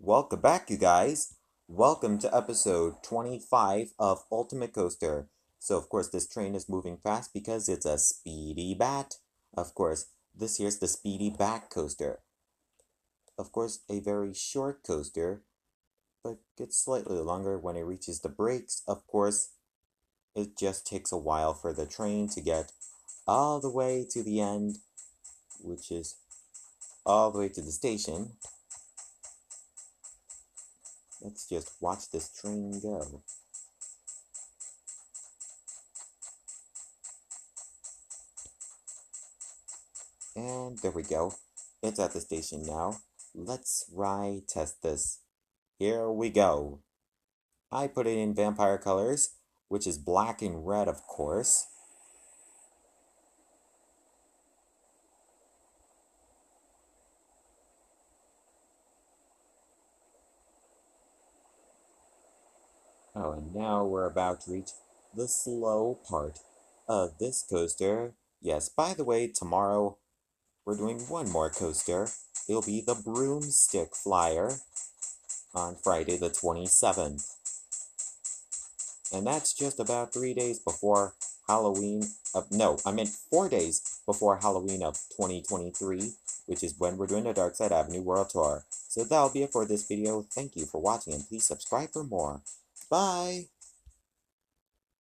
Welcome back, you guys. Welcome to episode 25 of Ultimate Coaster. So, of course, this train is moving fast because it's a speedy bat. Of course, this here's the speedy bat coaster. Of course, a very short coaster, but gets slightly longer when it reaches the brakes. Of course, it just takes a while for the train to get all the way to the end, which is all the way to the station. Let's just watch this train go. And there we go. It's at the station now. Let's ride test this. Here we go. I put it in vampire colors, which is black and red, of course. Oh, and now we're about to reach the slow part of this coaster. Yes, by the way, tomorrow we're doing one more coaster. It'll be the Broomstick Flyer on Friday the 27th. And that's just about three days before Halloween of, no, I meant four days before Halloween of 2023, which is when we're doing the Dark Side Avenue World Tour. So that'll be it for this video. Thank you for watching and please subscribe for more. Bye!